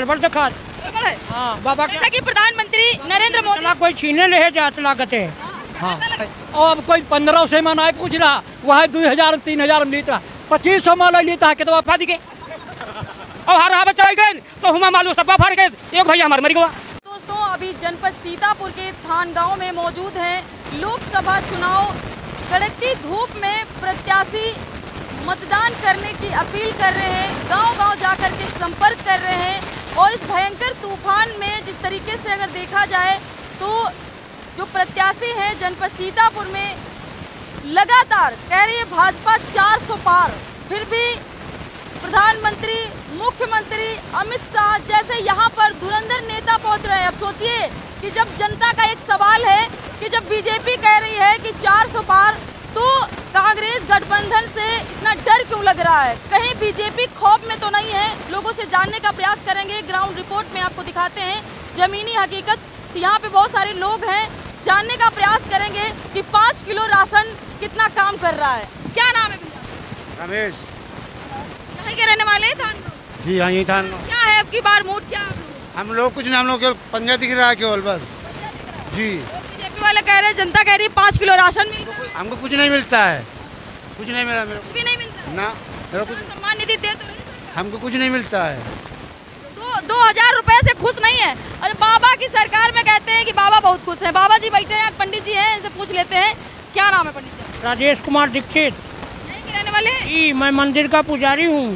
गड़बड़ दिखा हाँ बाबा जैसा की प्रधानमंत्री नरेंद्र मोदी चला कोई छीने ले जात लागत है। हाँ अब कोई पंद्रह सौ में नहीं पूछ रहा वह दो हज़ार तीन हज़ार में लेता पच्चीस सौ में ले लेता है कितना फादी के और हर हावत चढ़ गए तो हुमा मालूम सब फाड़ गए। एक भैया हमारे मर गया दोस्तों अभी जनपद सीतापुर के थान गाँव में मौजूद हैं लोकसभा चुनाव। कड़कती धूप में प्रत्याशी मतदान करने की अपील कर रहे हैं। गाँव गाँव जाकर के संपर्क कर रहे हैं। और इस भयंकर तूफ़ान में जिस तरीके से अगर देखा जाए तो जो प्रत्याशी हैं जनपद सीतापुर में लगातार कह रही है भाजपा 400 पार। फिर भी प्रधानमंत्री, मुख्यमंत्री अमित शाह जैसे यहाँ पर धुरंधर नेता पहुँच रहे हैं। अब सोचिए कि जब जनता का एक सवाल है कि जब बीजेपी कह रही है कि 400 पार तो कांग्रेस गठबंधन से इतना डर क्यों लग रहा है? कहीं बीजेपी खौफ में तो नहीं है? लोगों से जानने का प्रयास करेंगे। ग्राउंड रिपोर्ट में आपको दिखाते हैं। जमीनी हकीकत यहाँ पे बहुत सारे लोग हैं। जानने का प्रयास करेंगे कि पाँच किलो राशन कितना काम कर रहा है। क्या नाम है भैया? रमेश। कहीं के रहने वाले थान जी हाँ यही था क्या है अब की बार मूड क्या हम लोग कुछ नहीं हम लोग पंजा दिख रहा है केवल बस। जी। बीजेपी वाले कह रहे हैं जनता कह रही है पाँच किलो राशन मिल रहा हमको कुछ नहीं मिलता है। कुछ नहीं मिला मेरे भी नहीं मिलता ना मेरे को कुछ सम्मान निधि दे तो हमको कुछ नहीं मिलता है। दो दो हज़ार रुपए से खुश नहीं है। अरे बाबा की सरकार में कहते हैं कि बाबा बहुत खुश हैं। बाबा जी बैठे हैं पंडित जी हैं इनसे पूछ लेते हैं क्या नाम है पंडित जी? राजेश कुमार दीक्षित। रहने वाले जी मैं मंदिर का पुजारी हूँ।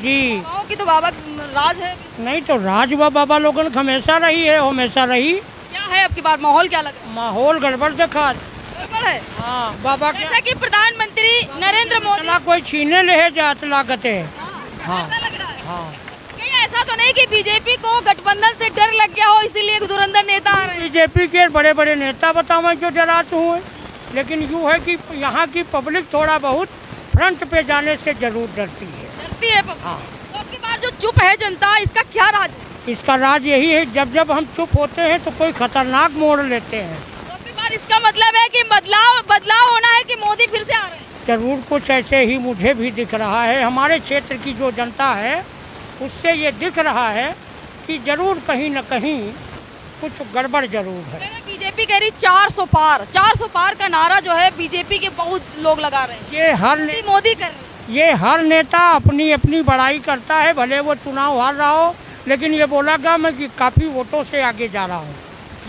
जी। की तो बाबा राज है। नहीं तो राज व बाबा लोगन के हमेशा रही है हमेशा रही। है अब की बार माहौल क्या लग माहौल गड़बड़ दिखा गड़बड़ है? हाँ बाबा जैसा कि प्रधानमंत्री नरेंद्र मोदी कोई छीने ले जात लागत है। हाँ ऐसा लग रहा है। ऐसा तो नहीं कि बीजेपी को गठबंधन से डर लग गया हो इसीलिए धुरंधर नेता आ रहे हैं। बीजेपी के बड़े बड़े नेता बताओ जो डरात हुए लेकिन यूँ है कि यहाँ की पब्लिक थोड़ा बहुत फ्रंट पे जाने से ज़रूर डरती है। डरती है हाँ। तो बार जो चुप है जनता इसका क्या राज है? इसका राज यही है जब जब हम चुप होते हैं तो कोई खतरनाक मोड़ लेते हैं। तो इसका मतलब है कि बदलाव बदलाव होना है कि मोदी फिर से आ रहे हैं? ज़रूर कुछ ऐसे ही मुझे भी दिख रहा है। हमारे क्षेत्र की जो जनता है उससे ये दिख रहा है कि ज़रूर कहीं न कहीं कुछ गड़बड़ ज़रूर है। बीजेपी कह रही 400 पार 400 पार का नारा जो है बीजेपी के बहुत लोग लगा रहे हैं। ये हर मोदी कर रहे ये हर नेता अपनी अपनी बड़ाई करता है भले वो चुनाव हार रहा हो लेकिन ये बोला गया मैं कि काफ़ी वोटों से आगे जा रहा हूँ।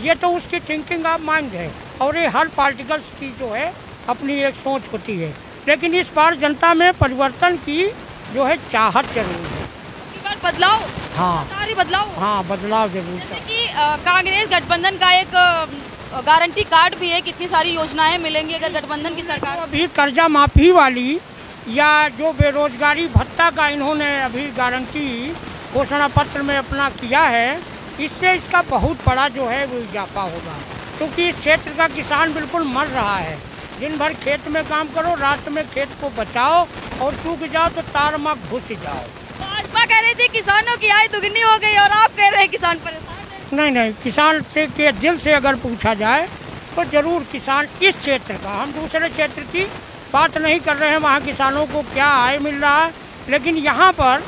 ये तो उसकी थिंकिंग ऑफ़ माइंड है और ये हर पार्टिकल्स की जो है अपनी एक सोच होती है। लेकिन इस बार जनता में परिवर्तन की जो है चाहत ज़रूर है। बदलाव? हाँ। सारी बदलाव? हाँ बदलाव ज़रूर कि कांग्रेस गठबंधन का एक गारंटी कार्ड भी है कितनी सारी योजनाएँ मिलेंगी अगर गठबंधन की सरकार अभी कर्जा माफ़ी वाली या जो बेरोजगारी भत्ता का इन्होंने अभी गारंटी घोषणा पत्र में अपना किया है इससे इसका बहुत बड़ा जो है वो इजाफा होगा। क्योंकि इस क्षेत्र का किसान बिल्कुल मर रहा है। दिन भर खेत में काम करो रात में खेत को बचाओ और चूक जाओ तो तार में घुस जाओ। भाजपा कह रही थी किसानों की आय दुगनी हो गई और आप कह रहे हैं किसान परेशान नहीं नहीं किसान से के दिल से अगर पूछा जाए तो ज़रूर किसान इस क्षेत्र का हम दूसरे क्षेत्र की बात नहीं कर रहे हैं वहाँ किसानों को क्या आय मिल रहा है। लेकिन यहाँ पर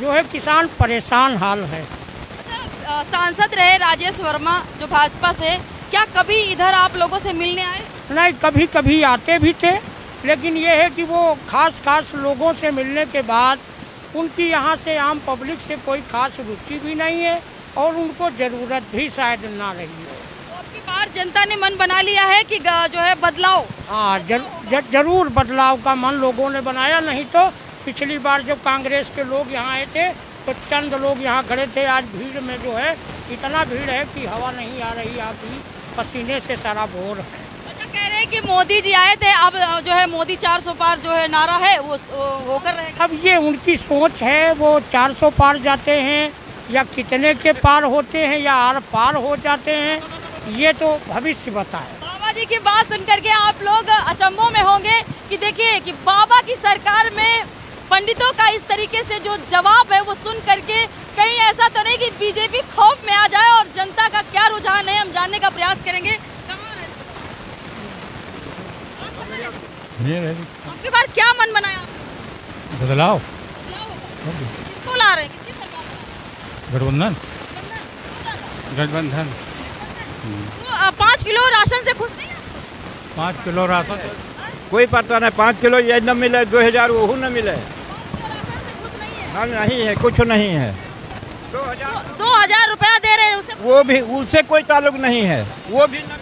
जो है किसान परेशान हाल है। अच्छा, सांसद रहे राजेश वर्मा जो भाजपा से क्या कभी इधर आप लोगों से मिलने आए? नहीं कभी कभी आते भी थे लेकिन ये है कि वो खास खास लोगों से मिलने के बाद उनकी यहाँ से आम पब्लिक से कोई खास रुचि भी नहीं है और उनको ज़रूरत भी शायद ना रही है। तो बार जनता ने मन बना लिया है कि जो है बदलाव? हाँ जर, जर, ज़रूर बदलाव का मन लोगों ने बनाया नहीं तो पिछली बार जब कांग्रेस के लोग यहाँ आए थे तो चंद लोग यहाँ खड़े थे। आज भीड़ में जो है इतना भीड़ है कि हवा नहीं आ रही आप ही पसीने से सारा बोर है। अच्छा कह रहे हैं कि मोदी जी आए थे अब जो है मोदी 400 पार जो है नारा है वो होकर रहेगा अब ये उनकी सोच है वो 400 पार जाते हैं या कितने के पार होते हैं या आर पार हो जाते हैं ये तो भविष्य बताए। बाबा जी की बात सुन करके आप लोग अचंभों में होंगे कि देखिए कि बाबा की सरकार में पंडितों का इस तरीके से जो जवाब है वो सुन करके कहीं ऐसा तो नहीं कि बीजेपी खौफ में आ जाए और जनता का क्या रुझान है हम जानने का प्रयास करेंगे? आपकी बार क्या मन बनाया? बदलाव। किसको ला रहे? गठबंधन। गठबंधन। तो, पाँच किलो राशन से खुश नहीं पाँच किलो राशन कोई पता नहीं पाँच किलो ये न मिले दो हज़ार वो न मिले पाँच किलो राशन से खुश नहीं है नहीं है कुछ नहीं है। दो हज़ार दो हज़ार रुपया दे रहे हैं उससे वो भी उससे कोई ताल्लुक नहीं है। वो भी न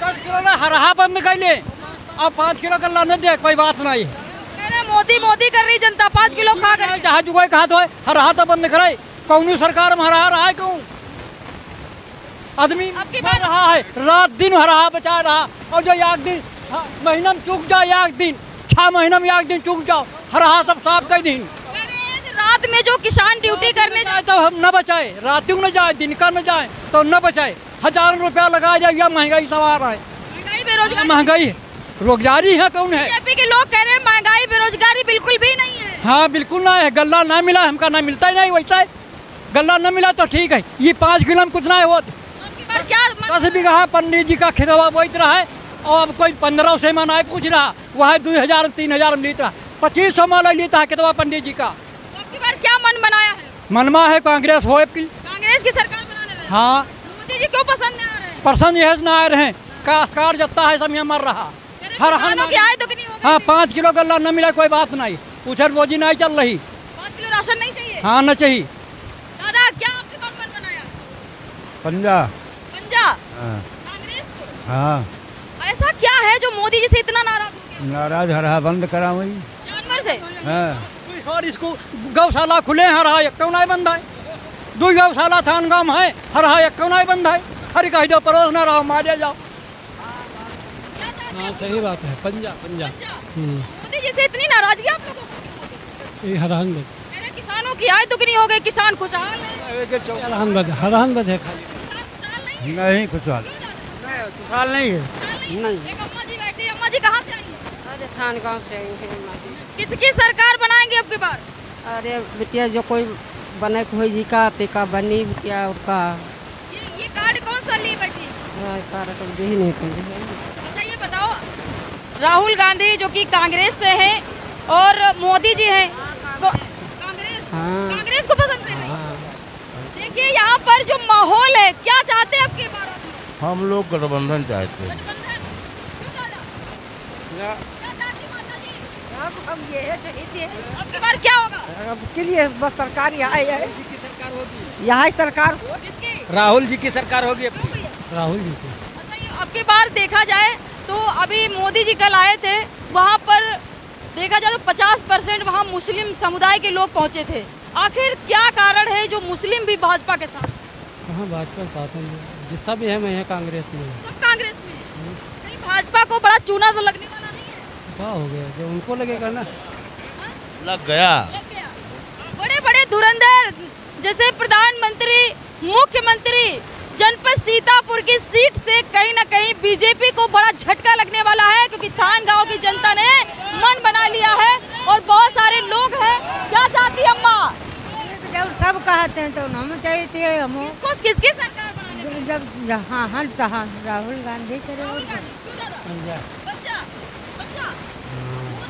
दस किलो ना हरहा बंद कर ले। अब पाँच किलो गल्ला न दे कोई बात नहीं। मोदी मोदी कर रही जनता पाँच किलो खा कर जहाँ कहा तो है? हरहा तो बंद कराए। कौनी सरकार में हरहा रहा है कहूँ आदमी मर रहा है रात दिन हरहा बचा रहा। और जो एक दिन महीना में चूक जाए एक दिन छह महीना में एक दिन चूक जाओ हरहा सब साफ़ कर दिन। कि रात में जो किसान ड्यूटी करने जाए तो हम न बचाए। रात न जाए दिन का न जाए तो न बचाए। हज़ार रुपया लगा जाए या महँगाई सवार है। महँगाई बेरोजगारी महँगाई रोजगारी है कौन है? के लोग कह रहे हैं महँगाई बेरोजगारी बिल्कुल भी नहीं है। हाँ बिल्कुल ना है। गल्ला ना मिला हमका ना मिलता ही नहीं वैसा है। गल्ला न मिला तो ठीक है। ये पाँच किलो में कुछ ना है वो? दस बीघा पंडित जी का खेतवा बोत रहा है। और अब कोई पंद्रह सौ में ना पूछ रहा वहाँ दो हज़ार तीन हज़ार में लेता पच्चीस सौ में लेता है खेतवा पंडित जी का। मन बनाया है? मनमा है कांग्रेस हो की कांग्रेस की सरकार बनाने हाँ। मोदी जी क्यों पसंद नहीं आ रहे? हैं पर्सन यह ना आए रहे काशकार जत्ता है सब यहाँ मर रहा। हैं, हर हर की आय दुगनी हो हाँ पाँच किलो गल्ला न मिला कोई बात नहीं। उछर बोझी नहीं चल रही। पाँच किलो राशन नहीं चाहिए? हाँ न चाहिए। दादा क्या आपके बार मन बनाया? पंजाब पंजाब हाँ। कांग्रेस हाँ। ऐसा क्या है जो मोदी जी से इतना नाराज़ नाराज़ हरहा बंद करा वही जानवर से? हाँ। और इसको गौशाला खुले हैं हरा एक नहीं बंद है? दो गौशाला थान गाँव है हरा एक नहीं बंद है? हर कह दो परोस ना रहो मारे जाओ। हाँ सही बात है पंजाब पंजाब मोदी जी से इतनी नाराज़गी आप लोगों को? ये हरहन बद किसानों की आय दुगनी हो गई किसान खुशहाल है? हरहन बद हरहन बद है खाली। किसान खुशहाल। नहीं नहीं नहीं है। है? नहीं। एक अम्मा जी बैठी अम्मा जी कहाँ से आई हैं? राजस्थान गाँव से आई है किसकी सरकार बनाएँगे अब की बार अरे बेटिया जो कोई बने कोई जी का टीका बनी क्या उसका। ये ये कार्ड कौन सा लिए बैठी? कार तो दे ही नहीं कर अच्छा ये बताओ। राहुल गांधी जो कि कांग्रेस से हैं और मोदी जी हैं तो कांग्रेस। हाँ। कांग्रेस को पसंद कर रहे हैं। देखिए यहाँ पर जो माहौल है क्या चाहते हैं आपके बारे में हम लोग गठबंधन चाहते हैं। हम ये है हैं। बार क्या होगा? अब के लिए बस सरकार यहाँ है। यहाँ सरकार किसकी? राहुल जी की सरकार होगी राहुल जी को। अच्छा अब की बार देखा जाए तो अभी मोदी जी कल आए थे वहाँ पर देखा जाए तो 50 परसेंट वहाँ मुस्लिम समुदाय के लोग पहुँचे थे। आखिर क्या कारण है जो मुस्लिम भी भाजपा के साथ? कहाँ भाजपा के साथ हैं। जिसका भी है मैं कांग्रेस में। सब कांग्रेस में भाजपा को बड़ा चूना तो लगने वाला है हो। गया जो उनको लगेगा ना? लग गया। बड़े बड़े धुरंधर जैसे प्रधानमंत्री मुख्यमंत्री जनपद सीतापुर की सीट से कहीं ना कहीं बीजेपी को बड़ा झटका लगने वाला है क्योंकि थान गाँव की जनता ने मन बना लिया है और बहुत सारे लोग हैं। क्या चाहती है अम्मा? जब सब कहते हैं तो हम चाहते हैं हम किसको किसकी सरकार बनाने जब जहाँ हाँ राहुल गांधी करे और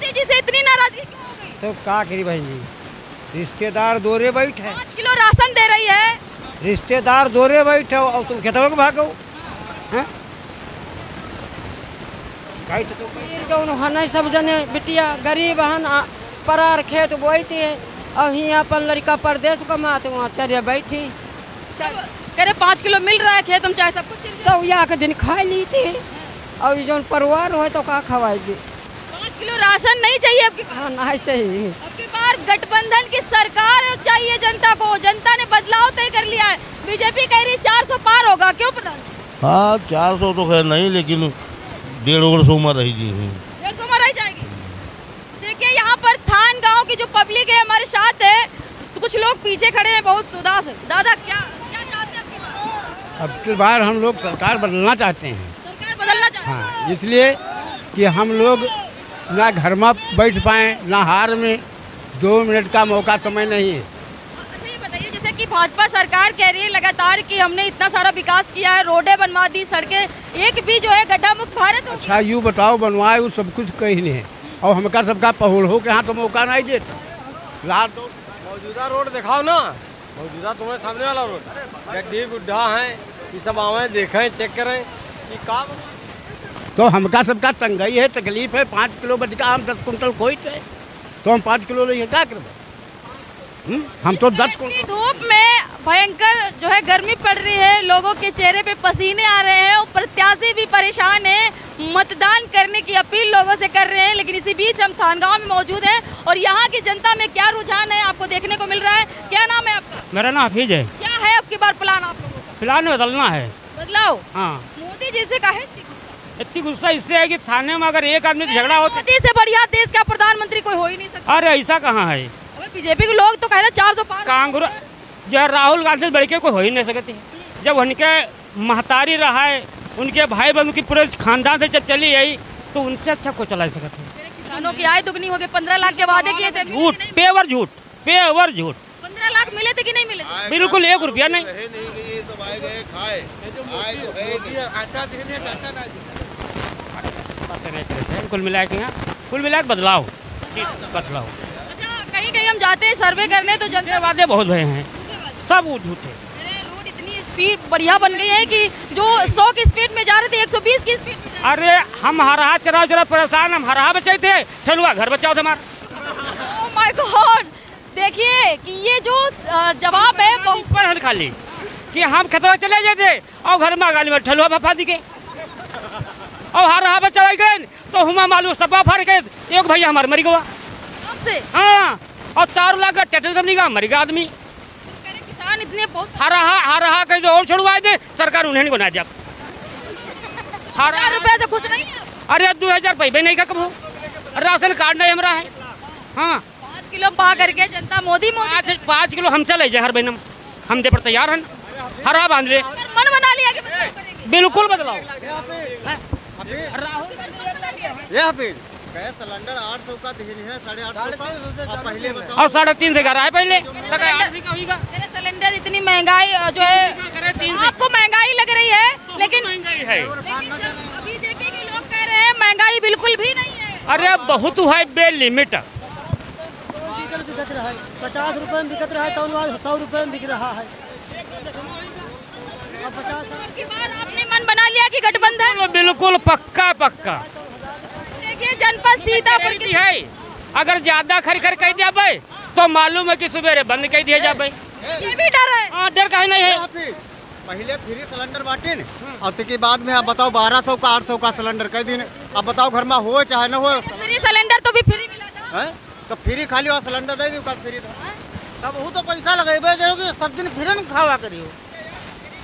मोदी जी से इतनी नाराज़गी क्यों हो गई? तो का करी बहन जी रिश्तेदार दोरे बैठे पाँच किलो राशन दे रही है। रिश्तेदार दोरे बैठे और तुम खेतों के भागो हैं? काहे तो तुम- सब जने बिटिया गरीब हन परार खेत बोते हैं। और यहाँ पर लड़का परदेश कमाते वहाँ चढ़े बैठी। कह रहे पाँच किलो मिल रहा है खेत हम चाहे सब कुछ तो या के दिन खा लीते और जौन परिवार हो तो का पाँच किलो राशन नहीं चाहिए आपकी हाँ नहीं चाहिए। आपकी बार गठबंधन की सरकार चाहिए जनता को। जनता ने बदलाव तय कर लिया है। बीजेपी कह रही चार सौ पार होगा। क्यों प्रधान? हाँ चार सौ तो खैर नहीं लेकिन डेढ़ सौ में रही जी डेढ़ सौ में रह जाएगी। देखिए यहाँ पर थान गाँव की जो पब्लिक है हमारे साथ है तो कुछ लोग पीछे खड़े हैं बहुत सुदास। है दादा क्या क्या चाहते हैं बार? अब की बार हम लोग सरकार बदलना चाहते हैं। सरकार बदलना चाहते हैं? हाँ इसलिए कि हम लोग ना घर में बैठ पाएँ ना हार में। दो मिनट का मौका समय नहीं है। अच्छा ये बताइए जैसे कि भाजपा सरकार कह रही है लगातार कि हमने इतना सारा विकास किया है रोडें बनवा दी सड़कें एक भी जो है गड्ढा मुक्त भारत हो अच्छा यूँ बताओ बनवाए वो सब कुछ कहीं नहीं है। और हमका सबका पहुड़ हो के यहाँ तो मौका नहीं देता लाल तो मौजूदा रोड दिखाओ ना। मौजूदा तुम्हारे सामने वाला रोड। गड्ढे गुड्ढा है ये सब आवे देखें चेक करें ये का तो हमका सबका तंगई है तकलीफ़ है पाँच किलो बच का हम दस कुंटल कोई थे तो हम पाँच किलो लेंगे क्या करबे? हम्म? हम तो दस कुंटल धूप में भयंकर जो है गर्मी पड़ रही है लोगों के चेहरे पे पसीने आ रहे हैं और प्रत्याशी भी परेशान है। मतदान करने की अपील लोगों से कर रहे हैं लेकिन इसी बीच हम थानगांव में मौजूद हैं और यहाँ की जनता में क्या रुझान है आपको देखने को मिल रहा है? क्या नाम है आपका? मेरा नाम हफीज है। क्या है आपकी बार प्लान आप लोगों का? में बदलना है। बदलाव? हाँ। मोदी जी से कहे। इतनी गुस्सा? इससे है कि थाने में अगर एक आदमी झगड़ा होता मोदी से बढ़िया देश का प्रधानमंत्री कोई हो ही नहीं सकता। अरे ऐसा कहाँ है? बीजेपी के लोग तो कह रहे चार सौ कांग्रेस जो है राहुल गांधी से बढ़ के कोई हो ही नहीं सकती। जब उनके महतारी रहा है उनके भाई बहन की पूरे खानदान से जब चली आई तो उनसे अच्छा को चला सकते हैं? किसानों की आय दुगनी हो गई पंद्रह लाख के वादे किए थे। झूठ पेवर झूठ पेवर झूठ। पंद्रह लाख मिले थे कि नहीं मिले? बिल्कुल एक रुपया नहीं। कुल मिला के यहाँ कुल मिला के बदलाव। बदलाव। अच्छा कहीं कहीं हम जाते हैं सर्वे करने तो जनता वादे बहुत भय हैं। सब झूठे रोड इतनी स्पीड बढ़िया बन गई है कि जो 100 की स्पीड में जा रहे थे 120 की स्पीड में अरे हम हरा चरा चरा परेशान हम हरा बचाए थे ठलुआ घर बचाओ थे हमारा माय गॉड देखिए कि ये जो जवाब है वो ऊपर खाली कि हम खतरा चले जाते और घर में गाली में ठलुआ फफा दी के। और हरहा बचाए गए तो हुमा मालूम सपा फाड़ के एक भैया हमारे मरी गवा। आपसे हाँ और चार लाख का टेटल सब निकाह मरी गया आदमी। किसान इतने बहुत हरहा हरहा के जो और छुड़वाए थे सरकार उन्हें नहीं बना दिया हज़ार रुपए से खुश नहीं है। अरे दो हज़ार पैसे नहीं का कब राशन कार्ड नहीं हमारा है। हाँ। पाँच किलो पा करके जनता मोदी मोदी। पाँच पाँच किलो हमसे ले जाए हर महीना। हम दे पर तैयार हैं। हरा बाँध ले। मन बना लिया कि बिल्कुल बदलाव। यह फिर गैस सिलेंडर आठ सौ का दिन है साढ़े आठ सौ पहले और साढ़े तीन से घर आए पहले? सिलेंडर इतनी महँगाई जो है आपको महँगाई लग रही है लेकिन महँगाई है। बीजेपी के लोग कह रहे हैं महँगाई बिल्कुल भी नहीं है। अरे बहुत है बे लिमिट। डीजल बिकत रहा है पचास रुपए में बिकत रहा है तो सौ रुपए में बिक रहा है। अब बाद आपने मन बना लिया कि गठबंधन? बिल्कुल पक्का पक्का। देखिए जनपद सीतापुर की है। अगर ज़्यादा खरी खरी कह दिया भाई तो मालूम है कि सुबह बंद कह दिया जा भाई। ये भी डर है। हाँ डर कहीं नहीं है। पहले फ्री सिलेंडर बांटे न और उसके बाद में आप बताओ बारह सौ का आठ सौ का सिलेंडर कह दिन अब बताओ घर में हो चाहे न हो। फ्री सिलेंडर तो भी फ्री मिला तो फ्री खाली और सिलेंडर दे दी फ्री तब वो तो पैसा करोगे सब दिन फ्री खावा करियो।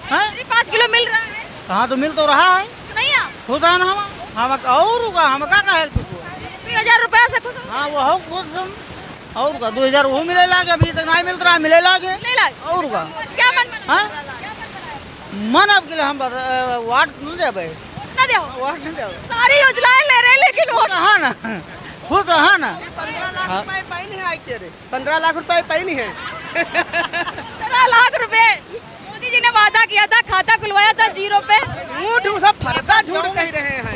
फ्री पाँच किलो मिल रहा है। कहाँ तो मिल तो रहा है। नहीं आप खुदा न हम हम और का हम का कहे तुझको हज़ार रुपया से खुश हाँ वो हो खुद हम। और का दो हज़ार वो मिले लागे अभी तक नहीं मिल रहा मिले लागे। और का क्या मन हाँ? मन अब के लिए हम बता- वाट नहीं दो वाट नहीं देबे। सारी योजनाएँ ले रहे हैं लेकिन वोट कहाँ ना। खुद कहाँ ना। पंद्रह लाख रुपए पाई नहीं है। पंद्रह लाख रुपए। मोदी जी ने वादा किया था खाता खुलवाया था ज़ीरो पे। झूठ सब फरदा झूठ कह रहे हैं।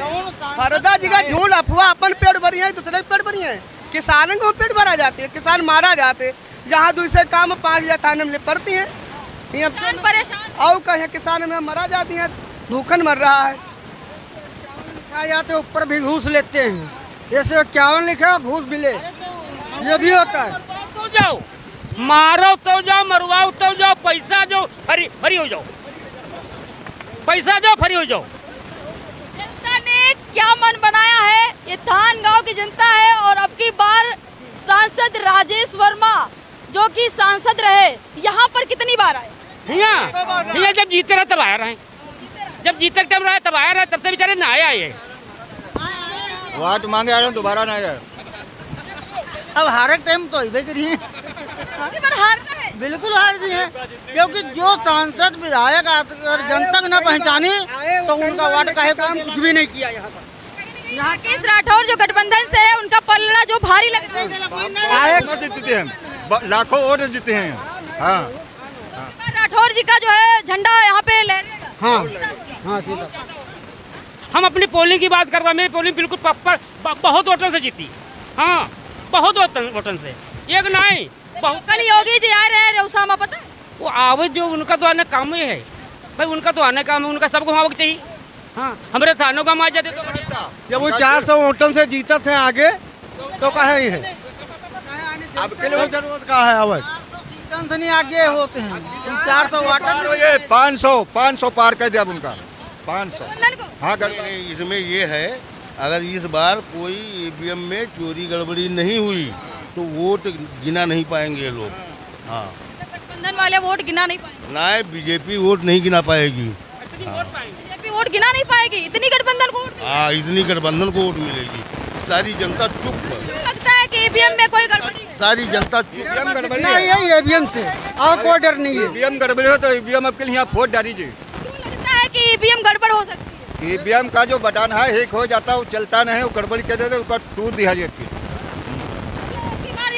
फरदा जी का झूठ अफवाह अपन पेट भरी है दूसरे पेट भरी है। किसानों को पेट भरा जाते हैं किसान मारा जाते जहाँ दूसरे काम पाँच हज़ार थाने में पड़ती है यहाँ किसान परेशान और कहे किसान में मरा जाती हैं भूखन मर रहा है। लिखा जाते ऊपर भी घूस लेते हैं। जैसे इक्यावन लिखा घूस भी ले। ये भी होता है। तो जाओ। मारो तो जाओ मरवाओ तो जाओ पैसा जो फरी फरी हो जाओ पैसा जो फरी हो जाओ जनता ने क्या मन बनाया है? ये थान गाँव की जनता है और अब की बार सांसद राजेश वर्मा जो कि सांसद रहे यहाँ पर कितनी बार आए? यहाँ यहाँ जब जीते रहे तब आया रहे। जब जीते टाइम रहे तब आया रहे तब से बेचारे ना आया ये वाट मांगे आ रहे हैं दोबारा नहीं आए। अब हर एक टाइम तो ही करिए अभी है बिल्कुल हार दी है क्योंकि जो सांसद विधायक अगर जनता को न पहचाने तो उनका वाट काहे को कुछ भी नहीं किया यहाँ पर राकेश राठौर जो गठबंधन से है उनका पलड़ा जो भारी लग रहा है। जीतते हैं लाखों वोट जीते हैं। हाँ। राठौर जी का जो है झंडा यहाँ पे लहरेगा। हाँ। हाँ हम अपनी पोलिंग की बात कर रहे हैं मेरी पोलिंग बिल्कुल बहुत वोटों से जीती। हाँ बहुत वोटों से। एक नहीं कल योगी जी आ रहे हैं रउसामा पता वो आवे जो उनका तो आने काम ही है। भाई उनका तो आने काम है उनका सबको वहाँ चाहिए। हाँ हमारे थानों का आ जाते तो जब वो चार सौ वोटों से जीता थे आगे तो कहे ही है? अब लिए ज़रूरत का है अब आगे होते हैं। चार सौ वाटर पाँच सौ पाँच सौ पार कर दिया उनका। पाँच सौ। हाँ इसमें ये है अगर इस बार कोई ईवीएम में चोरी गड़बड़ी नहीं हुई तो वोट गिना नहीं पाएँगे ये लोग। हाँ। गठबंधन वाले वोट गिना नहीं पाएँगे? ना बीजेपी वोट नहीं गिना पाएगी। हाँ। बीजेपी वोट गिना नहीं पाएगी इतनी गठबंधन को वोट हाँ इतनी गठबंधन को वोट मिलेगी। सारी जनता चुप। लगता है कि ईवीएम में कोई गड़बड़ी सारी जनता चुप। गड़बड़ी नहीं है। ईवीएम से। और कोई डर नहीं है। ईवीएम गड़बड़ी हो तो ईवीएम अब के लिए यहाँ वोट डाली जी लगता है कि ईवीएम गड़बड़ हो सकती है? ईवीएम का जो बटन है एक हो जाता है वो चलता नहीं है वो गड़बड़ी कर देते उसका टूट दिया जाती है बार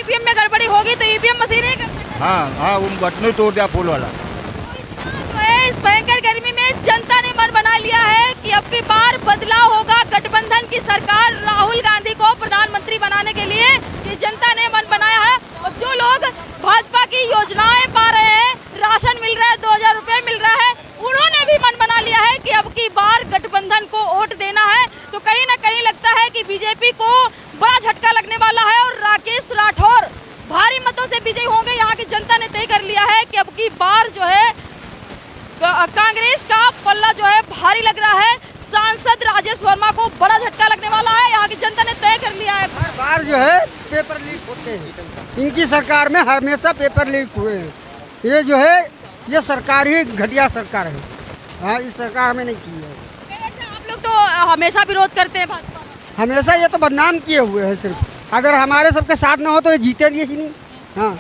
ईवीएम में गड़बड़ी होगी तो ईवीएम मशीन ही हाँ। हाँ वो बटन तोड़ दिया फूल वाला। है इस भयंकर गर्मी में जनता ने मन बना लिया है कि अब की बार बदलाव होगा गठबंधन की सरकार राहुल गांधी को प्रधानमंत्री बनाने के लिए ये जनता ने मन बनाया है। और जो लोग भाजपा की योजनाएँ पा रहे हैं राशन मिल रहा है दो हज़ार रूपए मिल रहा है उन्होंने भी मन बना लिया है कि अब की बार गठबंधन को वोट देना है तो कहीं ना कहीं लगता है कि बीजेपी को बड़ा झटका लगने वाला है और राकेश राठौर भारी मतों से विजयी होंगे यहाँ की जनता ने तय कर लिया है कि अब की बार जो है का- कांग्रेस का पल्ला जो है भारी लग रहा है सांसद राजेश वर्मा को बड़ा झटका लगने वाला है यहाँ की जनता ने तय कर लिया है हर बार जो है पेपर लीक होते हैं इनकी सरकार में हमेशा पेपर लीक हुए हैं। ये जो है ये सरकार ही घटिया सरकार है। हाँ इस सरकार में नहीं की है। आप लोग तो हमेशा विरोध करते हैं भाजपा हमेशा ये तो बदनाम किए हुए हैं सिर्फ़। अगर हमारे सबके साथ न हो तो ये जीतेंगे ही नहीं? हाँ।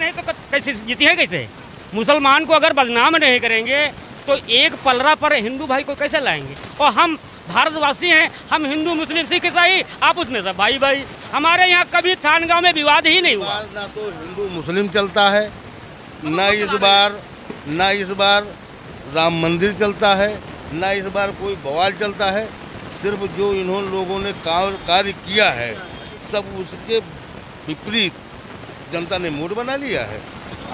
नहीं तो कैसे जीती है कैसे मुसलमान को अगर बदनाम नहीं करेंगे तो एक पलरा पर हिंदू भाई को कैसे लाएँगे? और हम भारतवासी हैं हम हिंदू मुस्लिम सिख ईसाई आप उसमें सब भाई भाई। हमारे यहाँ कभी थानगांव में विवाद ही नहीं हुआ। ना तो हिंदू मुस्लिम चलता है न इस बार न इस बार राम मंदिर चलता है न इस बार कोई बवाल चलता है सिर्फ़ जो इन्होंने लोगों ने कार्य कार्य किया है सब उसके विपरीत जनता ने मूड बना लिया है।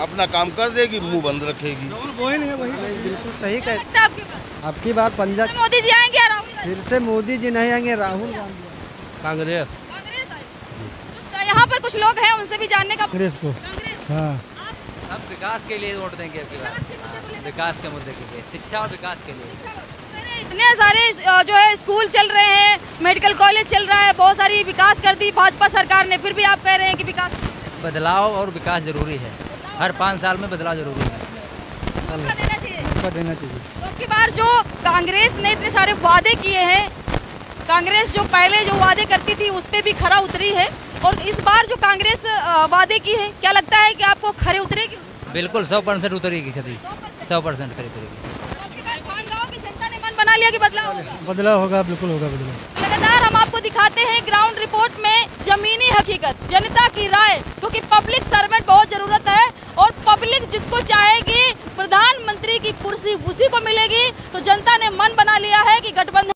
अपना काम कर देगी मुँह बंद रखेगी। बिल्कुल सही कह लगता है आपके बार पंजाब मोदी जी आएँगे? फिर से मोदी जी नहीं आएँगे राहुल गांधी कांग्रेस। तो यहाँ पर कुछ लोग हैं उनसे भी जानने का कांग्रेस को। हाँ। हम विकास के लिए वोट देंगे अब की बार हाँ, विकास के मुद्दे के लिए शिक्षा और विकास के लिए। इतने सारे जो है स्कूल चल रहे हैं मेडिकल कॉलेज चल रहा है बहुत सारी विकास कर दी भाजपा सरकार ने फिर भी आप कह रहे हैं कि विकास बदलाव और विकास ज़रूरी है। हर पाँच साल में बदलाव ज़रूरी है। देना चाहिए मौका देना चाहिए। तो अब की बार जो कांग्रेस ने इतने सारे वादे किए हैं कांग्रेस जो पहले जो वादे करती थी उस पर भी खरा उतरी है। और इस बार जो कांग्रेस वादे की है क्या लगता है कि आपको खरे उतरेगी? बिल्कुल सौ परसेंट उतरेगी खरी सौ परसेंट खरी उतरेगी। जनता ने मन बना लिया कि बदलाव होगा। बदलाव होगा बिल्कुल होगा बदलाव। लगातार हम आपको दिखाते हैं ग्राउंड रिपोर्ट में जमीनी हकीकत जनता की राय और पब्लिक जिसको चाहेगी, प्रधानमंत्री की कुर्सी उसी को मिलेगी। तो जनता ने मन बना लिया है कि गठबंधन